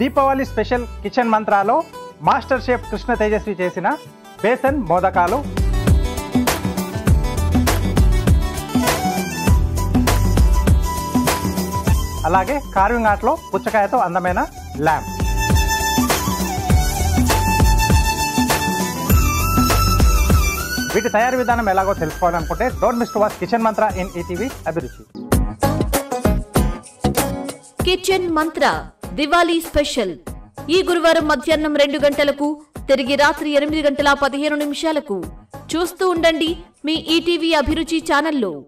Deepavali special kitchen మంత్రాలో master chef Krishna Tejaswi చేసిన బేసన్ మోదకాలు. అలాగే కార్వింగ్ ఆర్ట్లో పుచ్చకాయతో అందమైన ల్యాంప్ వీటి తయారీ విధానం ఎలాగో తెలుసుకోవాలనుకుంటే don't miss to watch kitchen Mantra in ETV Abhiruchi. Kitchen Mantra. Diwali special. ఈ గురువారం మధ్యాహ్నం రెండు గంటలకు తిరిగి రాత్రి ఎనిమిది గంటల పదిహేను నిమిషాలకు. చూస్తూ ఉండండి మీ ఈటీవీ అభిరుచి ఛానల్లో.